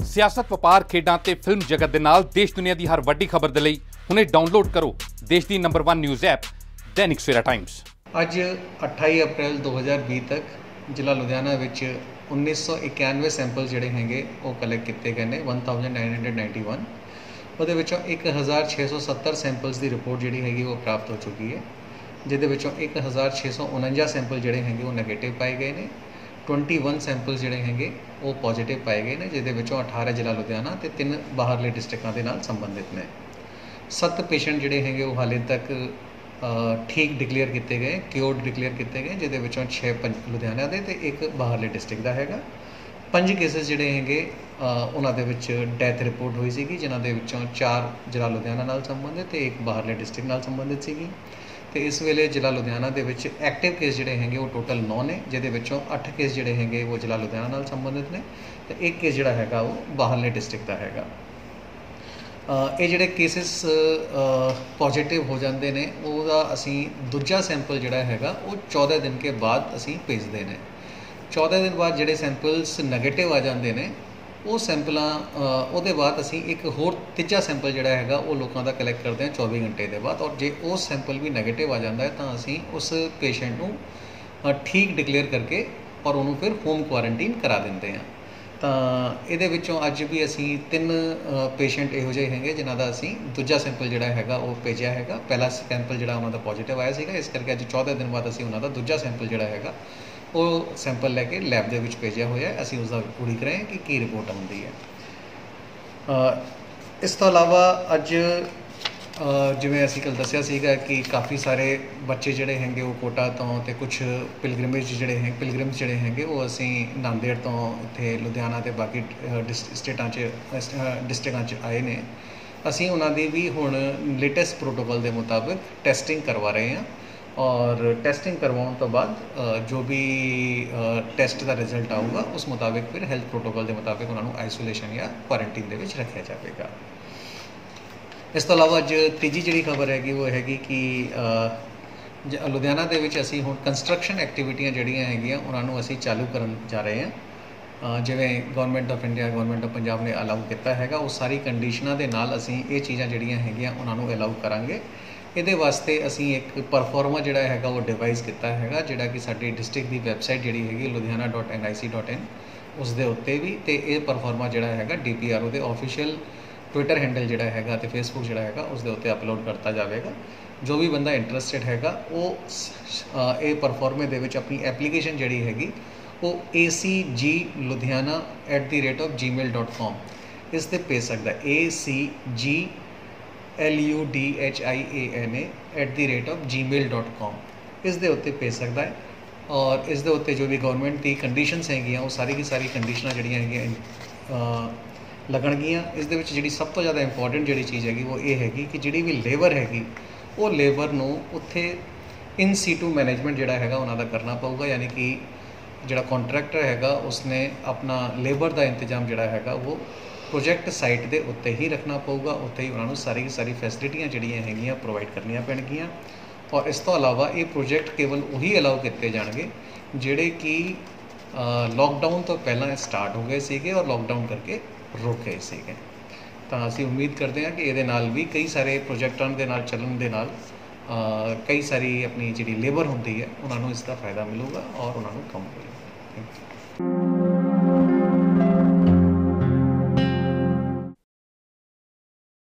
ਸਿਆਸਤ, ਵਪਾਰ, ਖੇਡਾਂ ਤੇ ਫਿਲਮ ਜਗਤ ਦੇ ਨਾਲ ਦੇਸ਼ ਦੁਨੀਆ ਦੀ ਹਰ ਵੱਡੀ ਖਬਰ ਦੇ ਲਈ ਹੁਣੇ ਡਾਊਨਲੋਡ ਕਰੋ ਦੇਸ਼ ਦੀ number 1 news app Dainik Savera Times ਅੱਜ 28 ਅਪ੍ਰੈਲ 2020 ਤੱਕ ਜ਼ਿਲ੍ਹਾ ਲੁਧਿਆਣਾ ਵਿੱਚ 1991 ਸੈਂਪਲ ਜਿਹੜੇ ਹੈਗੇ ਉਹ ਕਲੈਕਟ ਕੀਤੇ ਗਏ ਨੇ 1991 ਉਹਦੇ ਵਿੱਚੋਂ 1670 ਸੈਂਪਲਸ ਦੀ ਰਿਪੋਰਟ ਜਿਹੜੀ ਹੈਗੀ ਉਹ ਪ੍ਰਾਪਤ ਹੋ ਚੁੱਕੀ ਹੈ, ਜਿਹਦੇ ਵਿੱਚੋਂ 1649 ਸੈਂਪਲ ਜਿਹੜੇ ਹੈਗੇ ਉਹ 네ਗੇਟਿਵ ਪਾਏ ਗਏ ਨੇ। 21 ਸੈਂਪਲ ਜਿਹੜੇ ਹੈਗੇ, ਉਹ ਪੋਜ਼ਿਟਿਵ ਪਾਏ ਗਏ ਨੇ, ਜਿਹਦੇ ਵਿੱਚੋਂ 18 ਜ਼ਿਲ੍ਹਾ ਲੁਧਿਆਣਾ ਤੇ ਤਿੰਨ ਬਾਹਰਲੇ ਡਿਸਟ੍ਰਿਕਟਾਂ ਦੇ ਨਾਲ ਸੰਬੰਧਿਤ ਨੇ। ਸੱਤ ਪੇਸ਼ੈਂਟ ਜਿਹੜੇ ਹੈਗੇ, ਉਹ ਹਾਲੇ ਤੱਕ ਠੀਕ ਡਿਕਲੇਅਰ ਕੀਤੇ ਗਏ ਕਿਉਰਡ ਡਿਕਲੇਅਰ ਕੀਤੇ ਗਏ, ਜਿਹਦੇ ਵਿੱਚੋਂ 6 ਲੁਧਿਆਣਾ ਦੇ ਤੇ ਇੱਕ ਬਾਹਰਲੇ ਡਿਸਟ੍ਰਿਕਟ ਦਾ ਹੈਗਾ। ਪੰਜ ਕੇਸਸ ਜਿਹੜੇ ਹੈਗੇ ਉਹਨਾਂ ਦੇ ਵਿੱਚ ਡੈਥ ਰਿਪੋਰਟ ਹੋਈ ਸੀਗੀ, ਜਿਨ੍ਹਾਂ ਦੇ ਵਿੱਚੋਂ ਚਾਰ ਜ਼ਿਲ੍ਹਾ ਲੁਧਿਆਣਾ ਨਾਲ ਸੰਬੰਧਿਤ ਤੇ ਇੱਕ ਬਾਹਰਲੇ ਡਿਸਟ੍ਰਿਕਟ ਨਾਲ ਸੰਬੰਧਿਤ ਸੀਗੀ। ਤੇ ਇਸ ਵੇਲੇ ਜ਼ਿਲ੍ਹਾ ਲੁਧਿਆਣਾ ਦੇ ਵਿੱਚ ਐਕਟਿਵ ਕੇਸ ਜਿਹੜੇ ਹੈਗੇ ਉਹ ਟੋਟਲ 9 ਨੇ, ਜਿਹਦੇ ਵਿੱਚੋਂ 8 ਕੇਸ ਜਿਹੜੇ ਹੈਗੇ ਉਹ ਜ਼ਿਲ੍ਹਾ ਲੁਧਿਆਣਾ ਨਾਲ ਸੰਬੰਧਿਤ ਨੇ ਤੇ ਇੱਕ ਕੇਸ ਜਿਹੜਾ ਹੈਗਾ ਉਹ ਬਾਹਰਲੇ ਡਿਸਟ੍ਰਿਕਟ ਦਾ ਹੈਗਾ। ਇਹ ਜਿਹੜੇ ਕੇਸਿਸ ਪੋਜ਼ਿਟਿਵ ਹੋ ਜਾਂਦੇ ਨੇ, ਉਹਦਾ ਅਸੀਂ ਦੂਜਾ ਸੈਂਪਲ ਜਿਹੜਾ ਹੈਗਾ ਉਹ 14 ਦਿਨ ਕੇ ਬਾਅਦ ਅਸੀਂ ਭੇਜਦੇ ਨੇ। 14 ਦਿਨ ਬਾਅਦ ਜਿਹੜੇ ਸੈਂਪਲਸ 네ਗੇਟਿਵ ਆ ਜਾਂਦੇ ਨੇ ਉਹ ਸੈਂਪਲਾਂ ਉਹਦੇ ਬਾਅਦ ਅਸੀਂ ਇੱਕ ਹੋਰ ਤੀਜਾ ਸੈਂਪਲ ਜਿਹੜਾ ਹੈਗਾ, ਉਹ ਲੋਕਾਂ ਦਾ ਕਲੈਕਟ ਕਰਦੇ ਹਾਂ 24 ਘੰਟੇ ਦੇ ਬਾਅਦ ਔਰ ਜੇ ਉਹ ਸੈਂਪਲ ਵੀ 네ਗੇਟਿਵ ਆ ਜਾਂਦਾ ਹੈ ਤਾਂ ਅਸੀਂ ਉਸ ਪੇਸ਼ੈਂਟ ਨੂੰ ਠੀਕ ਡਿਕਲੇਅਰ ਕਰਕੇ ਔਰ ਉਹਨੂੰ ਫਿਰ ਹੋਮ ਕੁਆਰੰਟਾਈਨ ਕਰਾ ਦਿੰਦੇ ਹਾਂ। ਤਾਂ ਇਹਦੇ ਵਿੱਚੋਂ ਅੱਜ ਵੀ ਅਸੀਂ ਤਿੰਨ ਪੇਸ਼ੈਂਟ ਇਹੋ ਜਿਹੇ ਹੈਗੇ ਜਿਨ੍ਹਾਂ ਦਾ ਅਸੀਂ ਦੂਜਾ ਸੈਂਪਲ ਜਿਹੜਾ ਹੈਗਾ, ਉਹ ਭੇਜਿਆ ਹੈਗਾ। ਪਹਿਲਾ ਸੈਂਪਲ ਜਿਹੜਾ ਉਹਨਾਂ ਦਾ ਪੋਜ਼ਿਟਿਵ ਆਇਆ ਸੀਗਾ, ਇਸ ਕਰਕੇ ਅੱਜ 14 ਦਿਨ ਬਾਅਦ ਅਸੀਂ ਉਹਨਾਂ ਦਾ ਦੂਜਾ ਸੈਂਪਲ ਜਿਹੜਾ ਹੈਗਾ ਉਹ ਸੈਂਪਲ ਲੈ ਕੇ ਲੈਬ ਦੇ ਵਿੱਚ ਭੇਜਿਆ ਹੋਇਆ। ਅਸੀਂ ਉਸ ਦਾ ਉਡੀਕ ਰਹੇ ਹਾਂ ਕਿ ਕੀ ਰਿਪੋਰਟ ਆਉਂਦੀ ਹੈ। ਇਸ ਤੋਂ ਇਲਾਵਾ ਅੱਜ ਜਿਵੇਂ ਅਸੀਂ ਕੱਲ ਦੱਸਿਆ ਸੀਗਾ ਕਿ ਕਾਫੀ ਸਾਰੇ ਬੱਚੇ ਜਿਹੜੇ ਹੈਗੇ ਉਹ ਕੋਟਾ ਤੋਂ ਤੇ ਕੁਝ ਪਿਲਗ੍ਰਿਮੇਜ ਜਿਹੜੇ ਹੈ ਪਿਲਗ੍ਰਿਮਸ ਜਿਹੜੇ ਹੈਗੇ ਉਹ ਅਸੀਂ ਨਾਂਦੇੜ ਤੋਂ ਇੱਥੇ ਲੁਧਿਆਣਾ ਤੇ ਬਾਕੀ ਡਿਸ- ਸਟੇਟਾਂ 'ਚ ਡਿਸਟ੍ਰਿਕਟਾਂ 'ਚ ਆਏ ਨੇ। ਅਸੀਂ ਉਹਨਾਂ ਦੀ ਵੀ ਹੁਣ ਲੇਟੈਸਟ ਪ੍ਰੋਟੋਕਾਲ ਦੇ ਮੁਤਾਬਕ ਟੈਸਟਿੰਗ ਕਰਵਾ ਰਹੇ ਹਾਂ। ਔਰ ਟੈਸਟਿੰਗ ਕਰਵਾਉਣ ਤੋਂ ਬਾਅਦ ਜੋ ਵੀ ਟੈਸਟ ਦਾ ਰਿਜ਼ਲਟ ਆਊਗਾ, ਉਸ ਮੁਤਾਬਿਕ ਫਿਰ ਹੈਲਥ ਪ੍ਰੋਟੋਕਾਲ ਦੇ ਮੁਤਾਬਿਕ ਉਹਨਾਂ ਨੂੰ ਆਈਸੋਲੇਸ਼ਨ ਜਾਂ ਕੁਆਰੰਟਾਈਨ ਦੇ ਵਿੱਚ ਰੱਖਿਆ ਜਾਵੇਗਾ। ਇਸ ਤੋਂ ਇਲਾਵਾ ਅੱਜ ਤੀਜੀ ਜਿਹੜੀ ਖਬਰ ਹੈਗੀ, ਉਹ ਹੈਗੀ ਕਿ ਜ- ਲੁਧਿਆਣਾ ਦੇ ਵਿੱਚ ਅਸੀਂ ਹੁਣ ਕੰਸਟਰਕਸ਼ਨ ਐਕਟੀਵਿਟੀਆਂ ਜਿਹੜੀਆਂ ਹੈਗੀਆਂ, ਉਹਨਾਂ ਨੂੰ ਅਸੀਂ ਚਾਲੂ ਕਰਨ ਜਾ ਰਹੇ ਹਾਂ। ਜਿਵੇਂ government of India government of Punjab ਨੇ ਅਲਾਉ ਕੀਤਾ ਹੈਗਾ, ਉਹ ਸਾਰੀ ਕੰਡੀਸ਼ਨਾਂ ਦੇ ਨਾਲ ਅਸੀਂ ਇਹ ਚੀਜ਼ਾਂ ਜਿਹੜੀਆਂ ਹੈਗੀਆਂ, ਉਹਨਾਂ ਨੂੰ ਅਲਾਉ ਕਰਾਂਗੇ। ਇਹਦੇ ਵਾਸਤੇ ਅਸੀਂ ਇੱਕ ਪਰਫਾਰਮਾ ਜਿਹੜਾ ਹੈਗਾ ਉਹ ਡਿਵਾਈਸ ਕੀਤਾ ਹੈਗਾ, ਜਿਹੜਾ ਕਿ ਸਾਡੀ ਡਿਸਟ੍ਰਿਕਟ ਦੀ ਵੈਬਸਾਈਟ ਜਿਹੜੀ ਹੈਗੀ ludhiana.nic.in ਉਸ ਦੇ ਉੱਤੇ ਵੀ ਤੇ ਇਹ ਪਰਫਾਰਮਾ ਜਿਹੜਾ ਹੈਗਾ DPRO ਦੇ ਆਫੀਸ਼ੀਅਲ ਟਵਿੱਟਰ ਹੈਂਡਲ ਜਿਹੜਾ ਹੈਗਾ ਤੇ ਫੇਸਬੁੱਕ ਜਿਹੜਾ ਹੈਗਾ ਉਸ ਦੇ ਉੱਤੇ ਅਪਲੋਡ ਕਰਤਾ ਜਾਵੇਗਾ। ਜੋ ਵੀ ਬੰਦਾ ਇੰਟਰਸਟਿਡ ਹੈਗਾ, ਉਹ ਸ- ਇਹ ਪਰਫਾਰਮੇ ਦੇ ਵਿੱਚ ਆਪਣੀ ਐਪਲੀਕੇਸ਼ਨ ਜਿਹੜੀ ਹੈਗੀ, ਉਹ acgludhiana@gmail.com ਇਸ ਤੇ ਭੇਜ ਸਕਦਾ। ਹੈ acg l u d h i a n a gmail.com ਇਸ ਦੇ ਉੱਤੇ ਭੇਜ ਸਕਦਾ ਹੈ ਔਰ ਇਸ ਦੇ ਉੱਤੇ ਜੋ ਵੀ ਗਵਰਨਮੈਂਟ ਦੀ ਕੰਡੀਸ਼ਨਸ ਹੈਗੀਆਂ, ਉਹ ਸਾਰੀ ਦੀ ਸਾਰੀ ਕੰਡੀਸ਼ਨਾਂ ਜਿਹੜੀਆਂ ਹੈਗੀਆਂ ਲੱਗਣਗੀਆਂ। ਇਸ ਦੇ ਵਿੱਚ ਜਿਹੜੀ ਸਭ ਤੋਂ ਜ਼ਿਆਦਾ ਇੰਪੋਰਟੈਂਟ ਜਿਹੜੀ ਚੀਜ਼ ਹੈਗੀ, ਉਹ ਇਹ ਹੈਗੀ ਕਿ ਜਿਹੜੀ ਵੀ ਲੇਬਰ ਹੈਗੀ, ਉਹ ਲੇਬਰ ਨੂੰ ਉੱਥੇ ਇਨ ਸੀਟੂ ਮੈਨੇਜਮੈਂਟ ਜਿਹੜਾ ਹੈਗਾ, ਉਹਨਾਂ ਦਾ ਕਰਨਾ ਪਊਗਾ। ਯਾਨੀ ਕਿ ਜਿਹੜਾ ਕੰਟਰੈਕਟਰ ਹੈਗਾ, ਉਸਨੇ ਆਪਣਾ ਲੇਬਰ ਦਾ ਇੰਤਜ਼ਾਮ ਜਿਹੜਾ ਹੈਗਾ, ਉਹ ਪ੍ਰੋਜੈਕਟ ਸਾਈਟ ਦੇ ਉੱਤੇ ਹੀ ਰੱਖਣਾ ਪਊਗਾ। ਉੱਥੇ ਹੀ ਉਹਨਾਂ ਨੂੰ ਸਾਰੀ ਦੀ ਸਾਰੀ ਫੈਸਿਲਿਟੀਆਂ ਜਿਹੜੀਆਂ ਹੈਗੀਆਂ ਪ੍ਰੋਵਾਈਡ ਕਰਨੀਆਂ ਪੈਣਗੀਆਂ। ਔਰ ਇਸ ਤੋਂ ਇਲਾਵਾ ਇਹ ਪ੍ਰੋਜੈਕਟ ਕੇਵਲ ਉਹੀ ਅਲਾਉ ਕੀਤੇ ਜਾਣਗੇ ਜਿਹੜੇ ਕਿ ਲੋਕਡਾਊਨ ਤੋਂ ਪਹਿਲਾਂ ਸਟਾਰਟ ਹੋ ਗਏ ਸੀਗੇ ਔਰ ਲੋਕਡਾਊਨ ਕਰਕੇ ਰੁਕ ਗਏ ਸੀਗੇ। ਤਾਂ ਅਸੀਂ ਉਮੀਦ ਕਰਦੇ ਹਾਂ ਕਿ ਇਹਦੇ ਨਾਲ ਵੀ ਕਈ ਸਾਰੇ ਪ੍ਰੋਜੈਕਟਾਂ ਦੇ ਨਾਲ ਚੱਲਣ ਦੇ ਨਾਲ ਕਈ ਸਾਰੀ ਆਪਣੀ ਜਿਹੜੀ ਲੇਬਰ ਹੁੰਦੀ ਹੈ, ਉਹਨਾਂ ਨੂੰ ਇਸ ਦਾ ਫਾਇਦਾ ਮਿਲੂਗਾ ਔਰ ਉਹਨਾਂ ਨੂੰ ਕੰਮ ਮਿਲੇਗਾ।